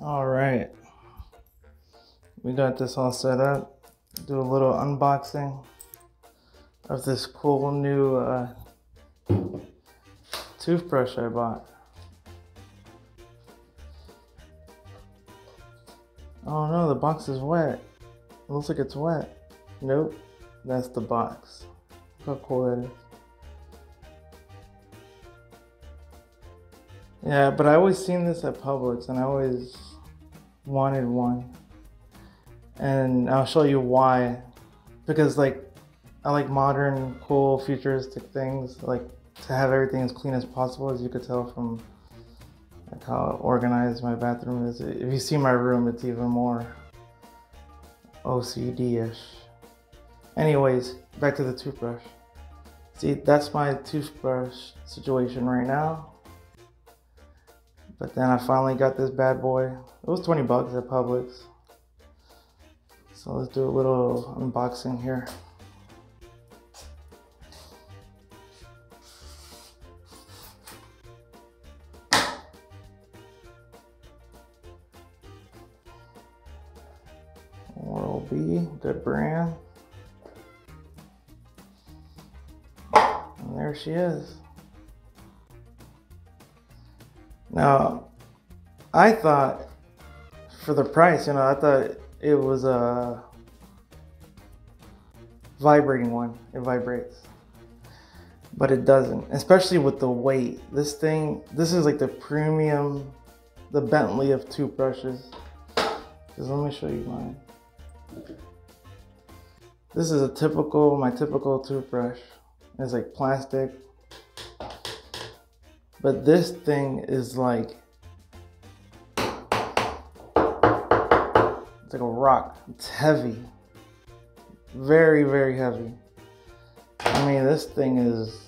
All right. We got this all set up. Do a little unboxing of this cool new uh, toothbrush I bought. Oh no, the box is wet. It looks like it's wet. Nope, that's the box. Look how cool that is. Yeah, but I always seen this at Publix and I always wanted one. And I'll show you why. Because like I like modern, cool, futuristic things. I like to have everything as clean as possible, as you could tell from like how organized my bathroom is. If you see my room, it's even more OCD-ish. Anyways, back to the toothbrush. See, that's my toothbrush situation right now. But then I finally got this bad boy. It was 20 bucks at Publix. So let's do a little unboxing here. Oral-B, good brand. And there she is. Now, I thought for the price, you know, I thought it was a vibrating one. It vibrates. But it doesn't, especially with the weight. This thing, this is like the premium, the Bentley of toothbrushes. Just let me show you mine. This is a typical, my typical toothbrush. It's like plastic, but this thing is like, it's like a rock. It's heavy. Very, very heavy. I mean, this thing is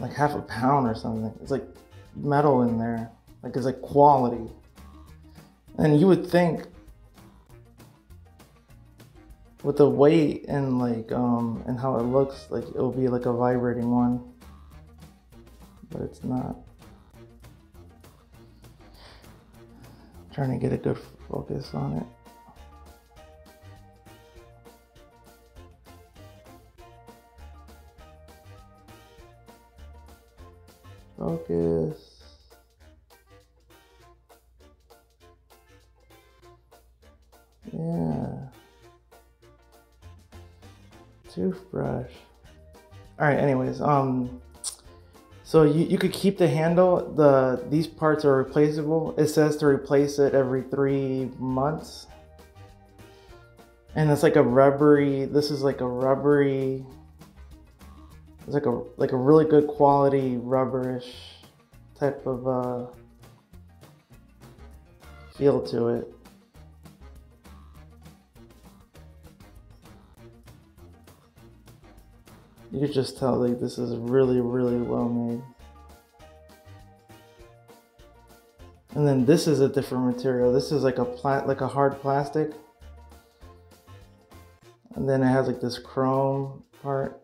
like half a pound or something. It's like metal in there. Like it's like quality. And you would think with the weight and like um and how it looks like it'll be like a vibrating one but it's not. I'm trying to get a good focus on it. Focus. Yeah. Toothbrush. All right, anyways, um so you, you could keep the handle. The These parts are replaceable. It says to replace it every three months. And it's like a rubbery, this is like a rubbery, it's like a, like a really good quality rubberish type of uh, feel to it. You could just tell like this is really, really well made. And then this is a different material. This is like a plat like a hard plastic. And then it has like this chrome part.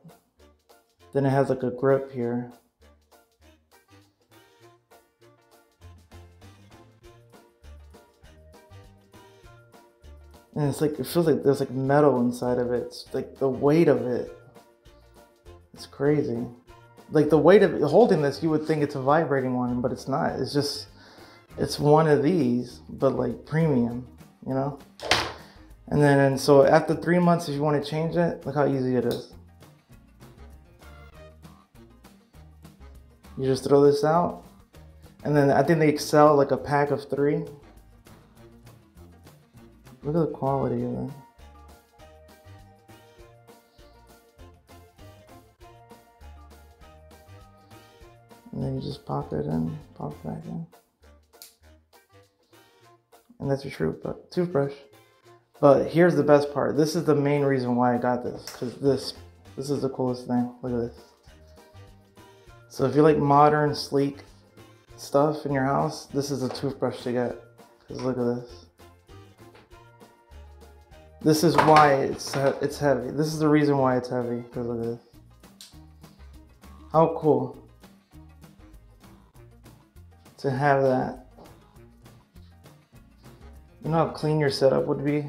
Then it has like a grip here. And it's like, it feels like there's like metal inside of it. It's like the weight of it it's crazy. Like the weight of holding this, you would think it's a vibrating one, but it's not. It's just, it's one of these, but like premium, you know? And then, and so after three months, if you want to change it, look how easy it is. You just throw this out. And then I think they sell like a pack of three. Look at the quality of it. And then you just pop it in, pop it back in. And that's your true but toothbrush. But here's the best part. This is the main reason why I got this, because this, this is the coolest thing. Look at this. So if you like modern, sleek stuff in your house, this is a toothbrush to get. Because look at this. This is why it's it's heavy. This is the reason why it's heavy. Because look at this. How cool to have that. You know how clean your setup would be?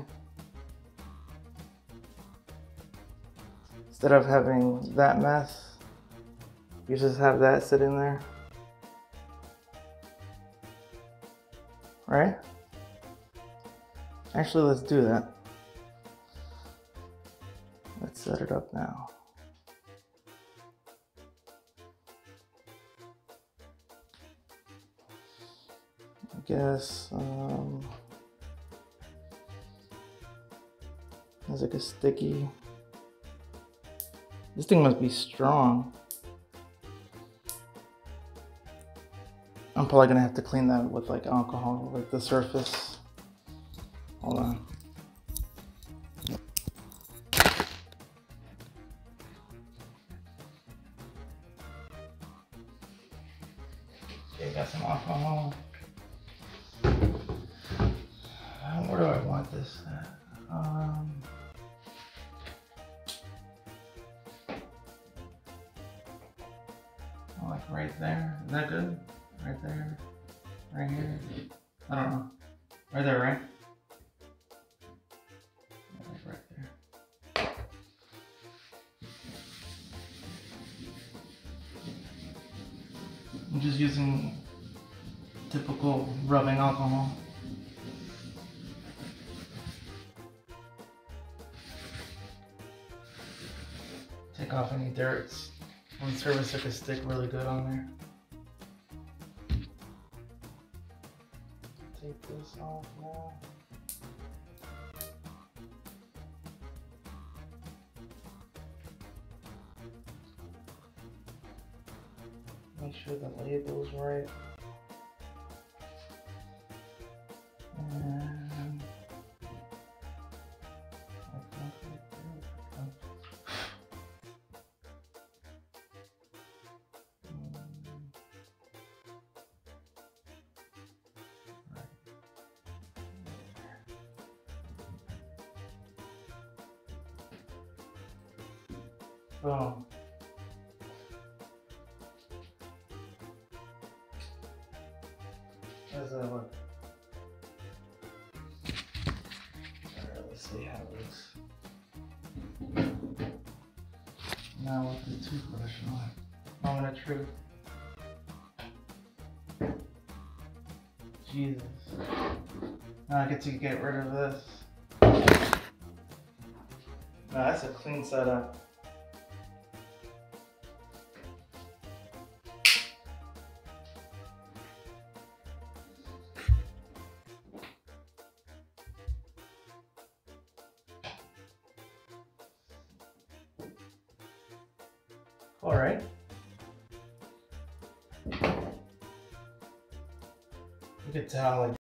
Instead of having that mess, you just have that sitting there. Right? Actually, let's do that. Let's set it up now. Guess, um, there's like a sticky. This thing must be strong. I'm probably gonna have to clean that with like alcohol, like the surface. Hold on. Okay, got some alcohol. Where do I want this? Um, oh, like right there. Is that good? Right there. Right here. I don't know. Right there, right? Right there. I'm just using typical rubbing alcohol. Off any dirts. One service took a stick really good on there. Take this off now. Make sure the label's right. Oh. Boom. How does that look? Alright, let's see how it looks. Now with the toothbrush on. Moment of truth. Jesus. Now I get to get rid of this. Now that's a clean setup. All right. You could tell